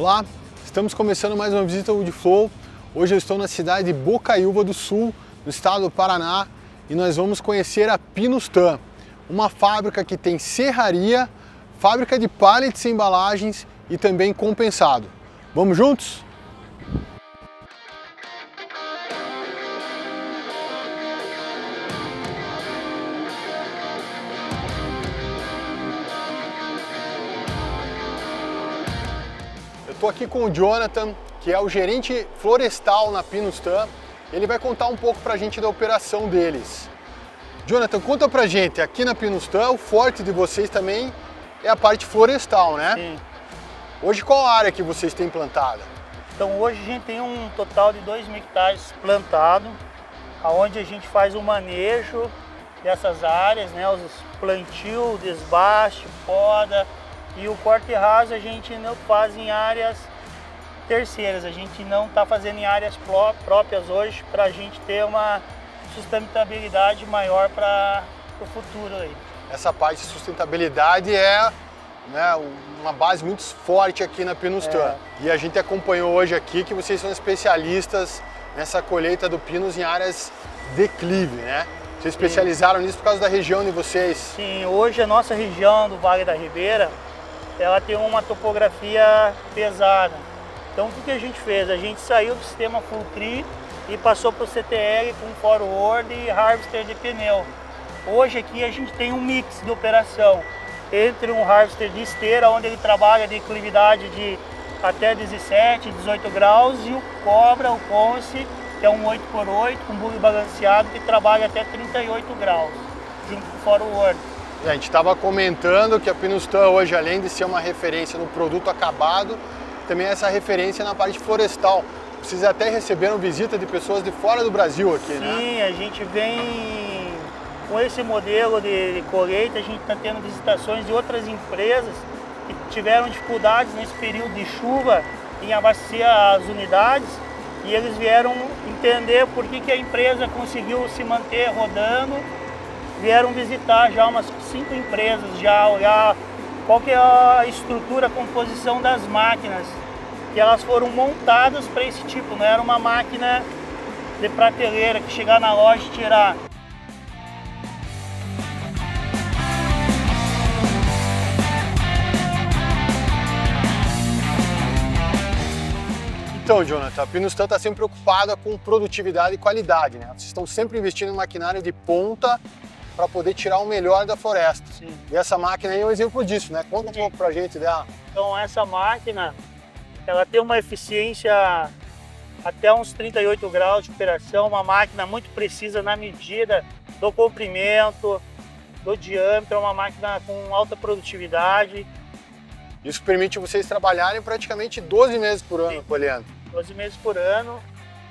Olá, estamos começando mais uma visita ao Woodflow. Hoje eu estou na cidade de Bocaiúva do Sul, no estado do Paraná, e nós vamos conhecer a Pinustan, uma fábrica que tem serraria, fábrica de pallets e embalagens e também compensado. Vamos juntos? Estou aqui com o Jonathan, que é o gerente florestal na Pinustan. Ele vai contar um pouco para a gente da operação deles. Jonathan, conta pra gente, aqui na Pinustan, o forte de vocês também é a parte florestal, né? Sim. Hoje qual a área que vocês têm plantada? Então hoje a gente tem um total de 2 mil hectares plantado, aonde a gente faz o manejo dessas áreas, né? Os plantio, desbaste, poda e o corte raso a gente não faz em áreas terceiras, a gente não está fazendo em áreas pró- próprias hoje para a gente ter uma sustentabilidade maior para o futuro aí. Essa parte de sustentabilidade é né, uma base muito forte aqui na Pinustan. É. E a gente acompanhou hoje aqui que vocês são especialistas nessa colheita do pinus em áreas declive, né? Vocês especializaram nisso por causa da região de vocês. Sim, hoje a nossa região do Vale da Ribeira, ela tem uma topografia pesada. Então o que, a gente fez? A gente saiu do sistema Full Tree e passou para o CTL com forward e harvester de pneu. Hoje aqui a gente tem um mix de operação entre um harvester de esteira, onde ele trabalha de declividade de até 17, 18 graus, e o Cobra, o Conce, que é um 8x8 com bug balanceado, que trabalha até 38 graus, junto com o forward. A gente estava comentando que a Pinustan hoje, além de ser uma referência no produto acabado, também é essa referência na parte florestal. Vocês até receberam visita de pessoas de fora do Brasil aqui, né? Sim, a gente vem com esse modelo de, de colheita, a gente está tendo visitações de outras empresas que tiveram dificuldades nesse período de chuva em abastecer as unidades e eles vieram entender por que, que a empresa conseguiu se manter rodando. Vieram visitar já umas cinco empresas, já olhar qual que é a estrutura, a composição das máquinas, que elas foram montadas para esse tipo, não era uma máquina de prateleira que chegar na loja e tirar. Então, Jonathan, a Pinustan está sempre preocupada com produtividade e qualidade, né? Vocês estão sempre investindo em maquinário de ponta para poder tirar o melhor da floresta. Sim. E essa máquina aí é um exemplo disso, né? Conta um pouco pra gente dela. Então essa máquina, ela tem uma eficiência até uns 38 graus de operação, uma máquina muito precisa na medida do comprimento, do diâmetro, é uma máquina com alta produtividade, Isso permite vocês trabalharem praticamente 12 meses por ano Sim. colhendo. 12 meses por ano.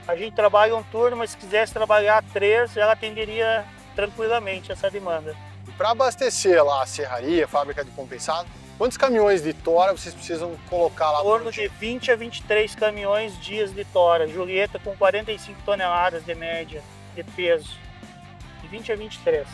A gente trabalha um turno, mas se quisesse trabalhar três, ela atenderia tranquilamente essa demanda. E para abastecer lá a serraria, a fábrica de compensado, quantos caminhões de tora vocês precisam colocar lá? Em torno de 20 a 23 caminhões dias de tora. Julieta com 45 toneladas de média de peso. De 20 a 23.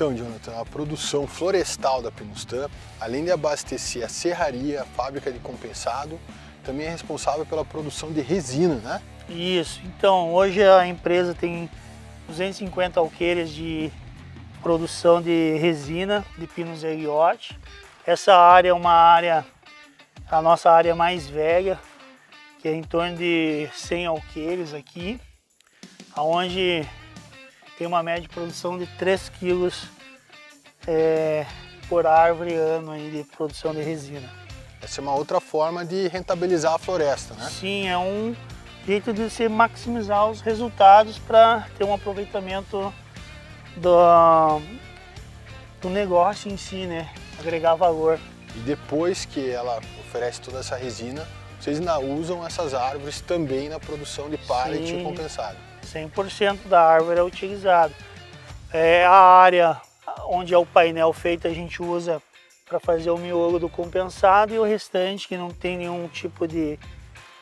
Então, Jonathan, a produção florestal da Pinustan, além de abastecer a serraria, a fábrica de compensado, também é responsável pela produção de resina, né? Isso. Então, hoje a empresa tem 250 alqueires de produção de resina de pinos Elliott. Essa área é uma área, a nossa área mais velha, que é em torno de 100 alqueires aqui, aonde tem uma média de produção de 3 quilos é, por árvore ano aí de produção de resina. Essa é uma outra forma de rentabilizar a floresta, né? Sim, é um jeito de se maximizar os resultados para ter um aproveitamento do, do negócio em si, né? Agregar valor. E depois que ela oferece toda essa resina, vocês ainda usam essas árvores também na produção de pallet Sim. e compensado. 100% da árvore é utilizado. É, a área onde é o painel feito, a gente usa para fazer o miolo do compensado e o restante que não tem nenhum tipo de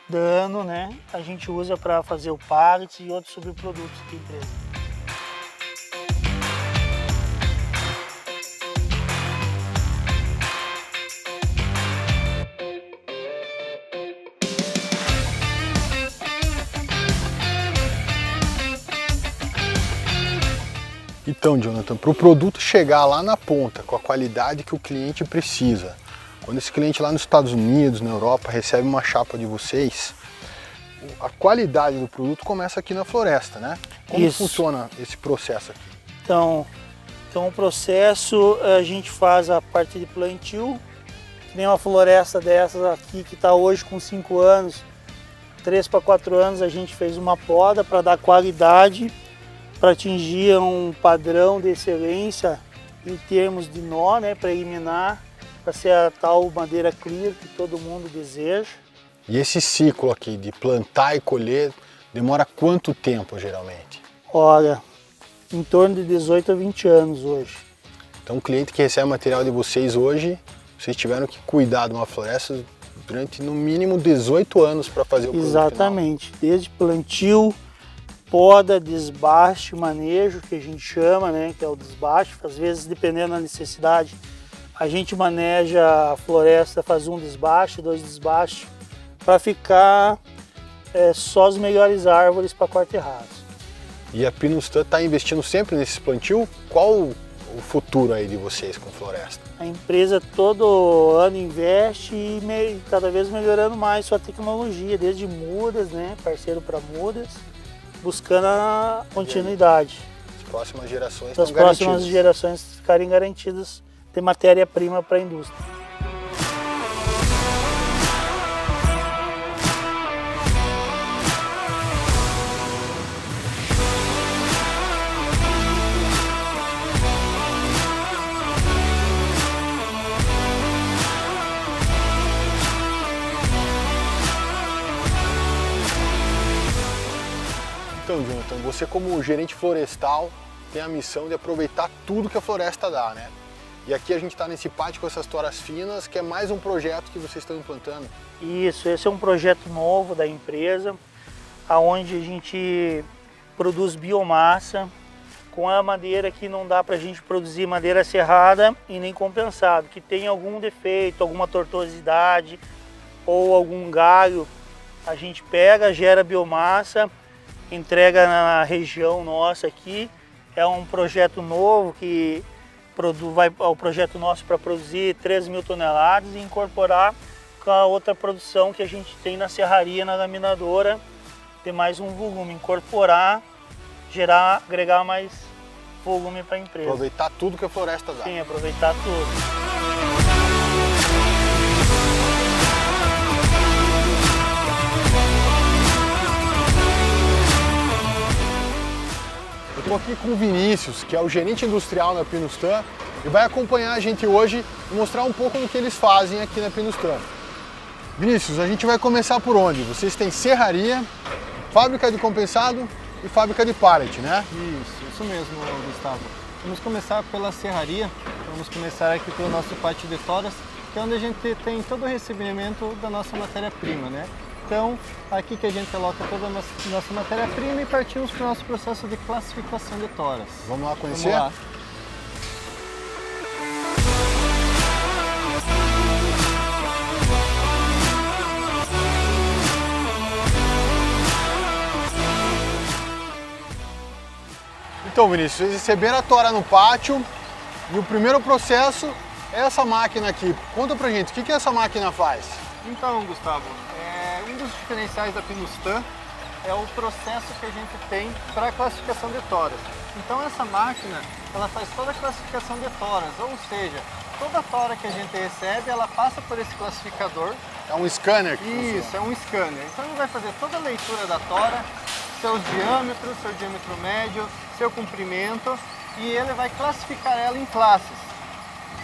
dano, né? A gente usa para fazer o pallet e outros subprodutos da empresa. Então, Jonathan, para o produto chegar lá na ponta com a qualidade que o cliente precisa, quando esse cliente lá nos Estados Unidos, na Europa, recebe uma chapa de vocês, a qualidade do produto começa aqui na floresta, né? Como Isso. funciona esse processo aqui? Então, então o processo a gente faz a parte de plantio, tem uma floresta dessas aqui que está hoje com 5 anos, 3 para 4 anos a gente fez uma poda para dar qualidade para atingir um padrão de excelência em termos de nó, né, para eliminar, para ser a tal madeira clear que todo mundo deseja. E esse ciclo aqui de plantar e colher demora quanto tempo geralmente? Olha, em torno de 18 a 20 anos hoje. Então o cliente que recebe material de vocês hoje, vocês tiveram que cuidar de uma floresta durante no mínimo 18 anos para fazer o Exatamente, final. desde plantio, poda, desbaste, manejo, que a gente chama, né, que é o desbaste. Às vezes, dependendo da necessidade, a gente maneja a floresta, faz um desbaste, dois desbastes, para ficar é, só as melhores árvores para corte raso. E a Pinustan está investindo sempre nesse plantio? Qual o futuro aí de vocês com floresta? A empresa todo ano investe e cada vez melhorando mais sua tecnologia, desde mudas, né, parceiro para mudas, buscando a continuidade. As próximas gerações As próximas gerações ficarem garantidas de matéria-prima para a indústria. Você como gerente florestal tem a missão de aproveitar tudo que a floresta dá, né? E aqui a gente está nesse pátio com essas toras finas, que é mais um projeto que vocês estão implantando. Isso, esse é um projeto novo da empresa, aonde a gente produz biomassa com a madeira que não dá para a gente produzir madeira serrada e nem compensado, que tem algum defeito, alguma tortuosidade ou algum galho, a gente pega, gera biomassa entrega na região nossa aqui. É um projeto novo que vai é o projeto nosso para produzir 3 mil toneladas e incorporar com a outra produção que a gente tem na serraria, na laminadora, ter mais um volume, incorporar, gerar, agregar mais volume para a empresa. Aproveitar tudo que a floresta dá. Sim, aproveitar tudo. Estou aqui com o Vinícius, que é o gerente industrial na Pinustan, e vai acompanhar a gente hoje e mostrar um pouco do que eles fazem aqui na Pinustan. Vinícius, a gente vai começar por onde? Vocês têm serraria, fábrica de compensado e fábrica de pallet, né? Isso, isso mesmo, Gustavo. Vamos começar pela serraria, vamos começar aqui pelo nosso pátio de toras, que é onde a gente tem todo o recebimento da nossa matéria-prima, né? Então, aqui que a gente coloca toda a nossa matéria-prima e partimos para o nosso processo de classificação de toras. Vamos lá conhecer? Vamos lá. Então, Vinícius, vocês receberam a tora no pátio e o primeiro processo é essa máquina aqui. Conta pra gente, o que, que essa máquina faz? Então, Gustavo, dos diferenciais da Pinustan é o processo que a gente tem para a classificação de toras. Então essa máquina, ela faz toda a classificação de toras, ou seja, toda tora que a gente recebe, ela passa por esse classificador. É um scanner? Que Isso, é um scanner. Então ele vai fazer toda a leitura da tora, seus diâmetros, seu diâmetro médio, seu comprimento, e ele vai classificar ela em classes.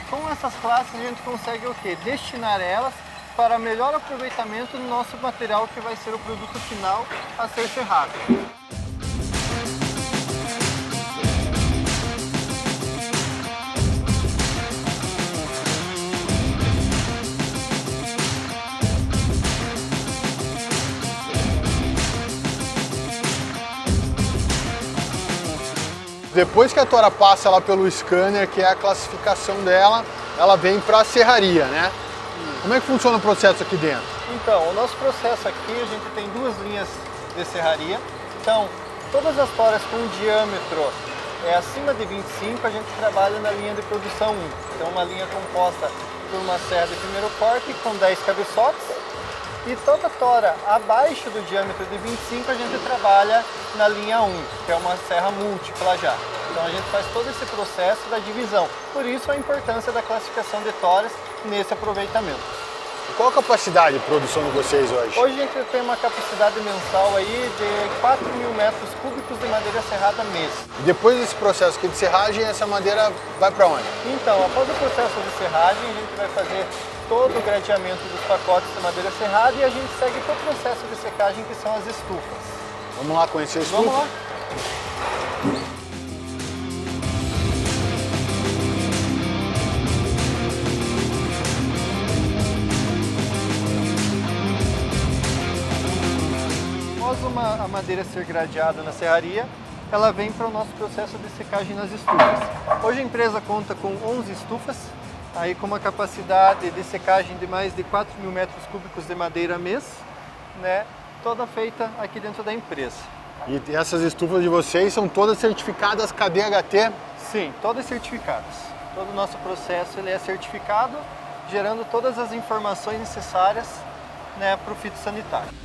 Com essas classes a gente consegue o que? Destinar elas para melhor aproveitamento do nosso material que vai ser o produto final a ser ferrado. Depois que a tora passa lá pelo scanner, que é a classificação dela, ela vem para a serraria, né? Como é que funciona o processo aqui dentro? Então, o nosso processo aqui, a gente tem duas linhas de serraria. Então, todas as toras com diâmetro é acima de 25, a gente trabalha na linha de produção 1. Então, uma linha composta por uma serra de primeiro corte com 10 cabeçotes. E toda tora abaixo do diâmetro de 25 a gente trabalha na linha 1, que é uma serra múltipla já. Então a gente faz todo esse processo da divisão. Por isso a importância da classificação de toras nesse aproveitamento. Qual a capacidade de produção de vocês hoje? Hoje a gente tem uma capacidade mensal aí de 4 mil metros cúbicos de madeira serrada mês. Depois desse processo aqui de serragem, essa madeira vai para onde? Então, após o processo de serragem, a gente vai fazer todo o gradeamento dos pacotes de madeira serrada e a gente segue todo o processo de secagem que são as estufas. Vamos lá conhecer a estufa? Vamos lá. Uma, a madeira ser gradeada na serraria, ela vem para o nosso processo de secagem nas estufas. Hoje a empresa conta com 11 estufas, aí com uma capacidade de secagem de mais de 4 mil metros cúbicos de madeira mês, né? toda feita aqui dentro da empresa. E essas estufas de vocês são todas certificadas KDHT? Sim, todas certificadas. Todo o nosso processo ele é certificado, gerando todas as informações necessárias né, para o fitossanitário.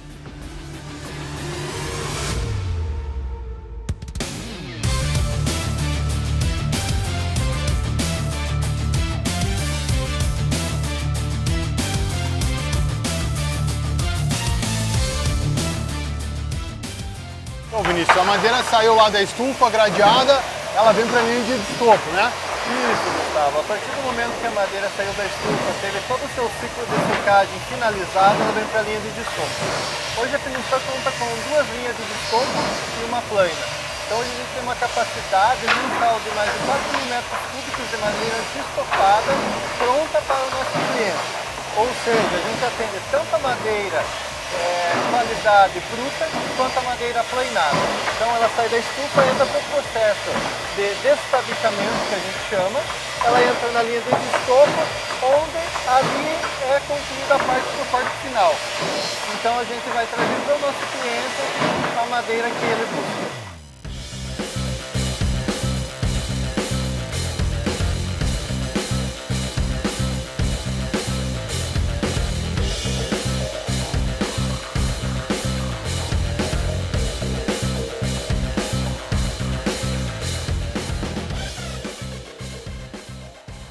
Vinícius, a madeira saiu lá da estufa gradeada, ela vem para a linha de estopo, né? Isso, Gustavo. A partir do momento que a madeira saiu da estufa, teve todo o seu ciclo de secagem finalizado, ela vem para a linha de destopo. Hoje a Peninsula conta com duas linhas de destopo e uma plana. Então a gente tem uma capacidade mensal de mais de 4 mil metros cúbicos de madeira destopada pronta para o nosso cliente. Ou seja, a gente atende tanto a madeira é, qualidade bruta quanto a madeira plainada. Então ela sai da estufa e entra para o processo de destabicamento, que a gente chama. Ela entra na linha de estopo, onde ali é concluída a parte do corte final. Então a gente vai trazer para o nosso cliente a madeira que ele busca.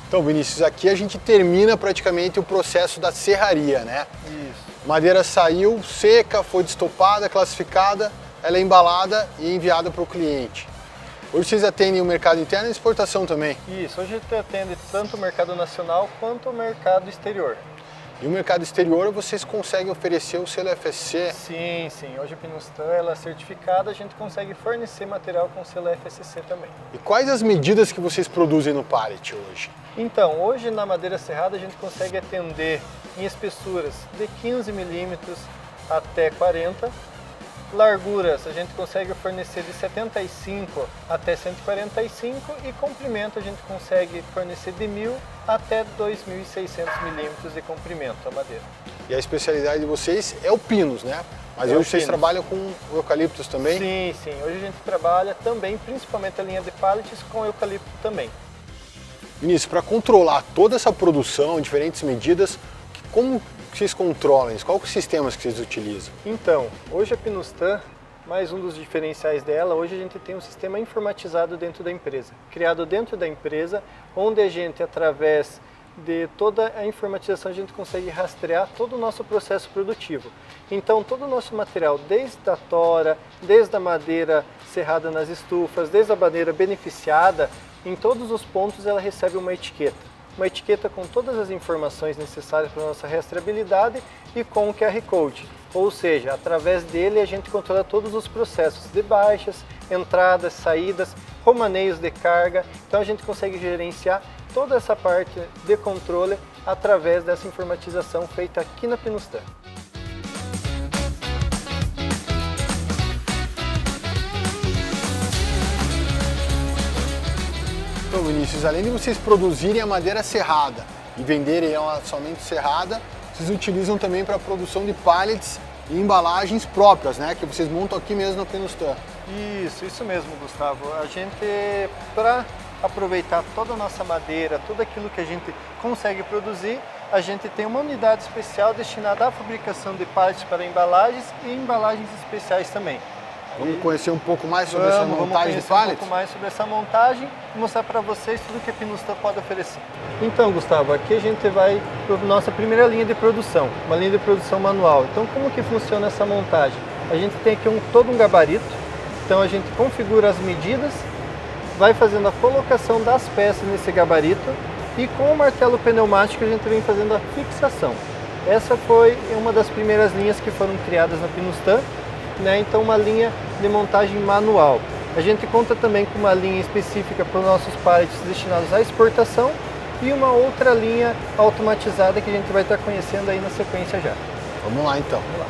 Então, Vinícius, aqui a gente termina praticamente o processo da serraria, né? Isso. Madeira saiu seca, foi destopada, classificada, ela é embalada e enviada para o cliente. Hoje vocês atendem o mercado interno e exportação também? Isso, hoje a gente atende tanto o mercado nacional quanto o mercado exterior. E o mercado exterior vocês conseguem oferecer o selo FSC? Sim, sim. Hoje a Pinustan ela é certificada, a gente consegue fornecer material com selo FSC também. E quais as medidas que vocês produzem no pallet hoje? Então, hoje na madeira serrada a gente consegue atender em espessuras de 15 milímetros até 40 larguras a gente consegue fornecer de 75 até 145 e comprimento a gente consegue fornecer de 1000 até 2.600 milímetros de comprimento a madeira. E a especialidade de vocês é o pinos, né? Mas É hoje vocês trabalham com eucaliptos também? Sim, sim. Hoje a gente trabalha também, principalmente a linha de pallets com eucalipto também. Vinícius, para controlar toda essa produção, diferentes medidas, como vocês controlam isso? Qual é os sistemas que vocês utilizam? Então, hoje a Pinustan, mais um dos diferenciais dela, hoje a gente tem um sistema informatizado dentro da empresa, criado dentro da empresa, onde a gente, através de toda a informatização, a gente consegue rastrear todo o nosso processo produtivo. Então, todo o nosso material, desde a tora, desde a madeira serrada nas estufas, desde a madeira beneficiada, em todos os pontos ela recebe uma etiqueta uma etiqueta com todas as informações necessárias para a nossa rastreabilidade e com o QR Code. Ou seja, através dele a gente controla todos os processos de baixas, entradas, saídas, romaneios de carga. Então a gente consegue gerenciar toda essa parte de controle através dessa informatização feita aqui na Pinustan. Então, Vinícius, além de vocês produzirem a madeira serrada e venderem ela somente serrada, vocês utilizam também para a produção de pallets e embalagens próprias, né? Que vocês montam aqui mesmo no Penustan. Isso, isso mesmo, Gustavo. A gente, para aproveitar toda a nossa madeira, tudo aquilo que a gente consegue produzir, a gente tem uma unidade especial destinada à fabricação de pallets para embalagens e embalagens especiais também. Vamos conhecer um pouco mais sobre vamos, essa montagem de pallets? um pouco mais sobre essa montagem e mostrar para vocês tudo que a Pinusta pode oferecer. Então, Gustavo, aqui a gente vai para a nossa primeira linha de produção, uma linha de produção manual. Então, como que funciona essa montagem? A gente tem aqui um, todo um gabarito, então a gente configura as medidas, vai fazendo a colocação das peças nesse gabarito e com o martelo pneumático a gente vem fazendo a fixação. Essa foi uma das primeiras linhas que foram criadas na Pinustan, né? então uma linha de montagem manual. A gente conta também com uma linha específica para os nossos pallets destinados à exportação e uma outra linha automatizada que a gente vai estar conhecendo aí na sequência já. Vamos lá então. Vamos lá.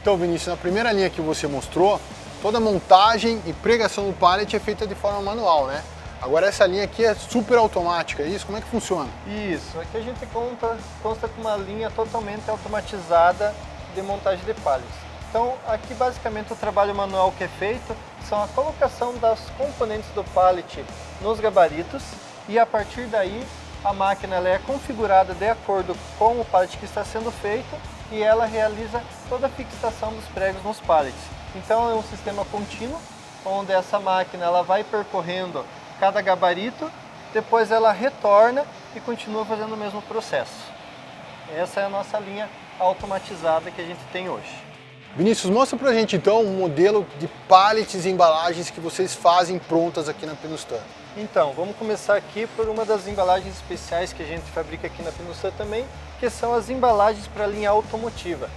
Então Vinícius, na primeira linha que você mostrou, toda a montagem e pregação do pallet é feita de forma manual, né? Agora essa linha aqui é super automática, é isso? Como é que funciona? Isso, aqui a gente conta, consta com uma linha totalmente automatizada de montagem de pallets. Então aqui basicamente o trabalho manual que é feito são a colocação das componentes do pallet nos gabaritos e a partir daí a máquina ela é configurada de acordo com o pallet que está sendo feito e ela realiza toda a fixação dos pregos nos pallets. Então é um sistema contínuo onde essa máquina ela vai percorrendo cada gabarito, depois ela retorna e continua fazendo o mesmo processo. Essa é a nossa linha automatizada que a gente tem hoje. Vinícius, mostra pra gente então um modelo de pallets e embalagens que vocês fazem prontas aqui na Pinustan. Então, vamos começar aqui por uma das embalagens especiais que a gente fabrica aqui na Pinustan também, que são as embalagens para a linha automotiva.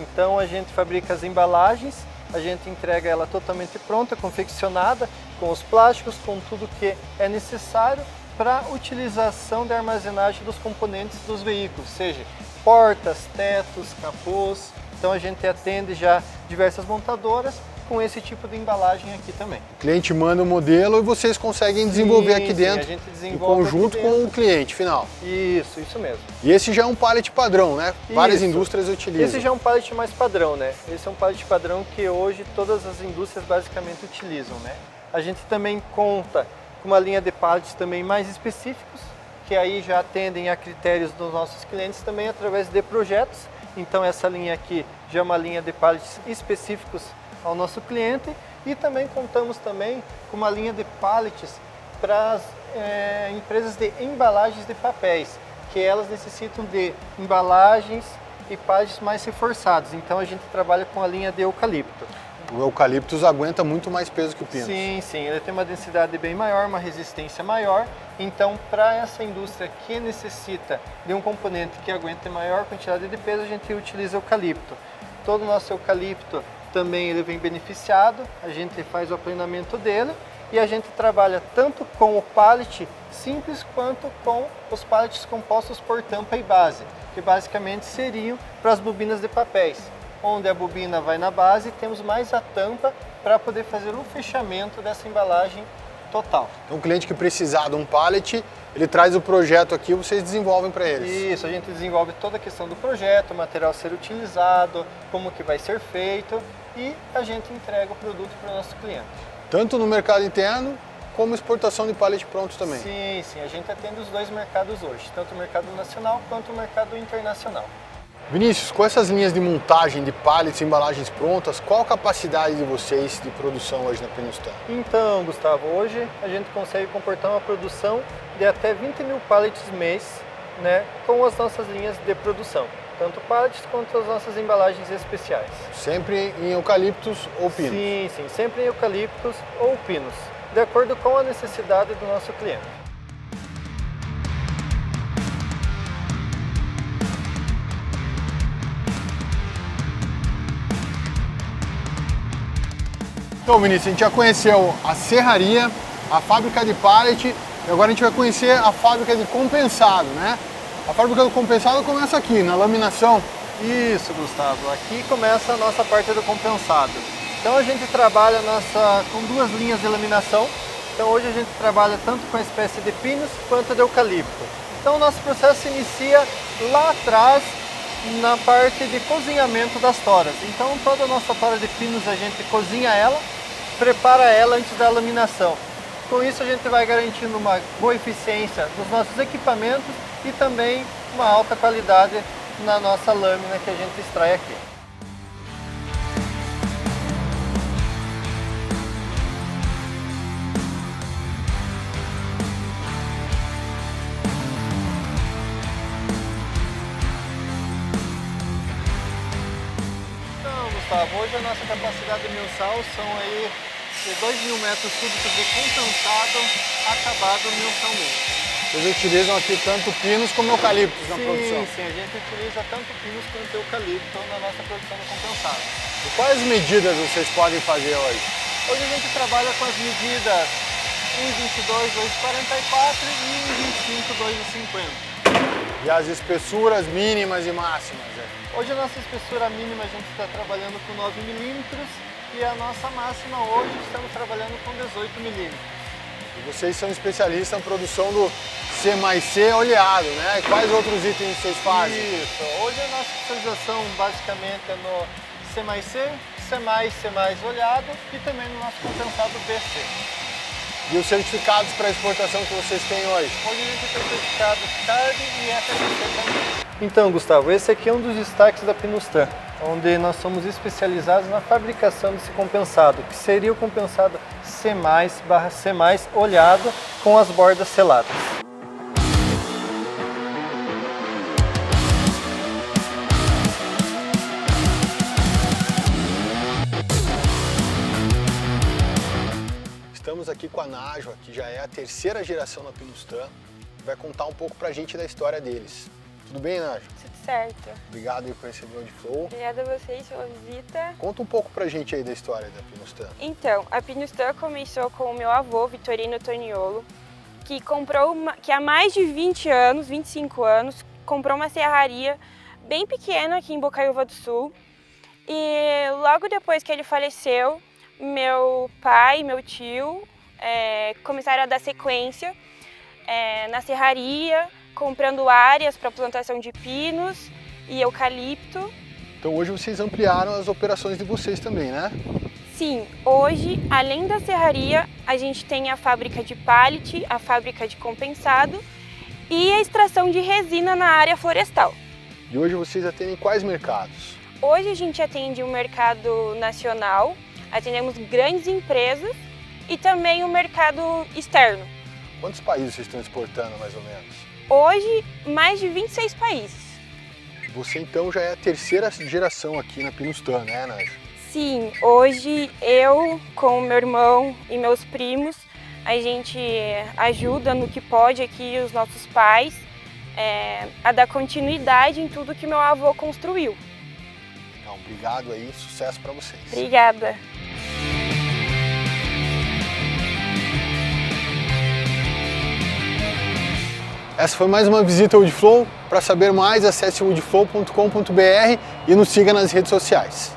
Então a gente fabrica as embalagens, a gente entrega ela totalmente pronta, confeccionada, com os plásticos, com tudo que é necessário para utilização da armazenagem dos componentes dos veículos, seja portas, tetos, capôs. Então a gente atende já diversas montadoras com esse tipo de embalagem aqui também. O cliente manda o modelo e vocês conseguem desenvolver sim, aqui dentro sim, em conjunto com o cliente final. Isso, isso mesmo. E esse já é um pallet padrão, né? Isso. Várias indústrias utilizam. Esse já é um pallet mais padrão, né? Esse é um pallet padrão que hoje todas as indústrias basicamente utilizam, né? A gente também conta com uma linha de pallets também mais específicos, que aí já atendem a critérios dos nossos clientes também através de projetos. Então essa linha aqui já é uma linha de pallets específicos ao nosso cliente e também contamos também com uma linha de pallets para as é, empresas de embalagens de papéis, que elas necessitam de embalagens e pallets mais reforçados. Então a gente trabalha com a linha de eucalipto. O eucaliptus aguenta muito mais peso que o pino. Sim, sim, ele tem uma densidade bem maior, uma resistência maior. Então, para essa indústria que necessita de um componente que aguente maior quantidade de peso, a gente utiliza eucalipto. Todo o nosso eucalipto também ele vem beneficiado, a gente faz o aplanamento dele e a gente trabalha tanto com o pallet simples quanto com os pallets compostos por tampa e base, que basicamente seriam para as bobinas de papéis, onde a bobina vai na base temos mais a tampa para poder fazer o fechamento dessa embalagem total. Então o cliente que precisar de um pallet, ele traz o projeto aqui e vocês desenvolvem para eles. Isso, a gente desenvolve toda a questão do projeto, o material ser utilizado, como que vai ser feito e a gente entrega o produto para o nosso cliente. Tanto no mercado interno como exportação de pallet prontos também. Sim, sim, a gente atende os dois mercados hoje, tanto o mercado nacional quanto o mercado internacional. Vinícius, com essas linhas de montagem de pallets e embalagens prontas, qual a capacidade de vocês de produção hoje na Penustan? Então, Gustavo, hoje a gente consegue comportar uma produção de até 20 mil pallets mês né, com as nossas linhas de produção tanto pallets quanto as nossas embalagens especiais. Sempre em eucaliptos ou pinos? Sim, sim, sempre em eucaliptos ou pinos, de acordo com a necessidade do nosso cliente. Então, Vinícius, a gente já conheceu a serraria, a fábrica de pallet e agora a gente vai conhecer a fábrica de compensado, né? A fábrica do compensado começa aqui, na laminação. Isso, Gustavo. Aqui começa a nossa parte do compensado. Então a gente trabalha nossa, com duas linhas de laminação. Então hoje a gente trabalha tanto com a espécie de pinos quanto de eucalipto. Então o nosso processo inicia lá atrás na parte de cozinhamento das toras. Então toda a nossa tora de pinos a gente cozinha ela, prepara ela antes da laminação. Com isso a gente vai garantindo uma boa eficiência dos nossos equipamentos e também uma alta qualidade na nossa lâmina que a gente extrai aqui. Então, Gustavo, hoje a nossa capacidade mensal são aí de 2 mil metros cúbicos de condensado acabado mensalmente. Vocês utilizam aqui tanto pinos como eucaliptos na sim, produção? Sim, a gente utiliza tanto pinos quanto eucalipto na nossa produção de compensado. E quais medidas vocês podem fazer hoje? Hoje a gente trabalha com as medidas 1,22, 2,44 e 1,25, 2,50. E as espessuras mínimas e máximas? É? Hoje a nossa espessura mínima a gente está trabalhando com 9 milímetros e a nossa máxima hoje estamos trabalhando com 18 milímetros. E vocês são especialistas na produção do C mais C oleado, né? Quais outros itens vocês fazem? Isso. Hoje a nossa especialização basicamente é no C mais C, C mais C mais oleado e também no nosso compensado BC. E os certificados para exportação que vocês têm hoje? Hoje a gente tem certificados CARD e FSC também. Então, Gustavo, esse aqui é um dos destaques da Pinustan, onde nós somos especializados na fabricação desse compensado, que seria o compensado C+, barra C+, olhado com as bordas seladas. Estamos aqui com a Najwa, que já é a terceira geração na Pinustan, vai contar um pouco pra gente da história deles. Tudo bem, Najwa? Tudo certo. Obrigado aí por receber o de Flow. Obrigada a vocês pela visita. Conta um pouco pra gente aí da história da Pinustan. Então, a Pinustan começou com o meu avô, Vitorino Toniolo, que comprou uma, que há mais de 20 anos, 25 anos, comprou uma serraria bem pequena aqui em Bocaiúva do Sul. E logo depois que ele faleceu, meu pai meu tio é, começaram a dar sequência é, na serraria, comprando áreas para plantação de pinos e eucalipto. Então hoje vocês ampliaram as operações de vocês também, né? Sim, hoje, além da serraria, a gente tem a fábrica de pallet, a fábrica de compensado e a extração de resina na área florestal. E hoje vocês atendem quais mercados? Hoje a gente atende o mercado nacional, atendemos grandes empresas e também o mercado externo. Quantos países vocês estão exportando, mais ou menos? Hoje, mais de 26 países. Você então já é a terceira geração aqui na Pinustan, né, Naja? Sim, hoje eu, com meu irmão e meus primos, a gente ajuda no que pode aqui os nossos pais é, a dar continuidade em tudo que meu avô construiu. Então, obrigado aí, sucesso para vocês. Obrigada. Essa foi mais uma visita ao Woodflow. Para saber mais, acesse woodflow.com.br e nos siga nas redes sociais.